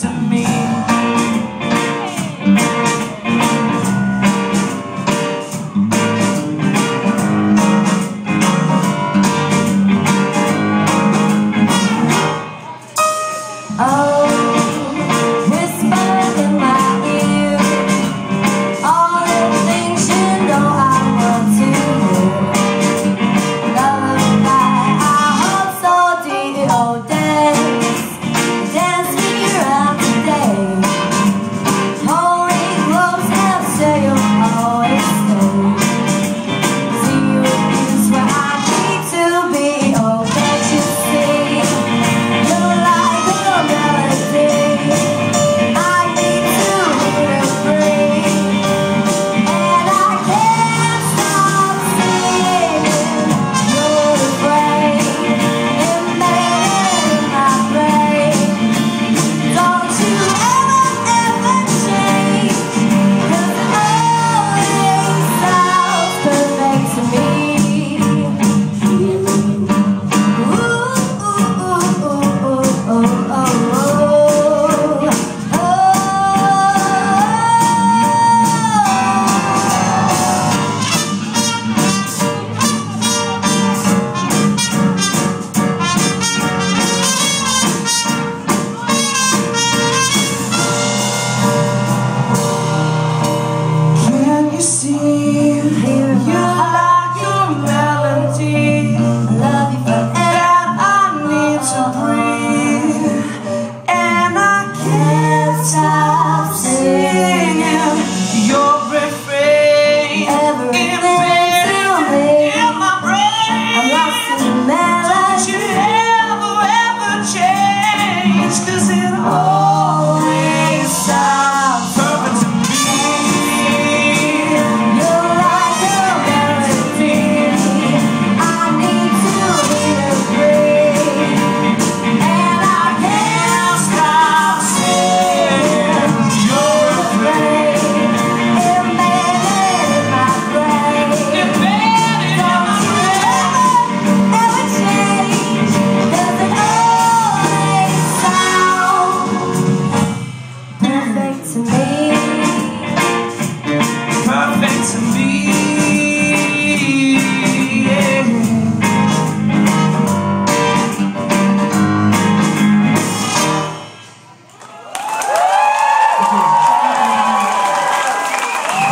to me. to me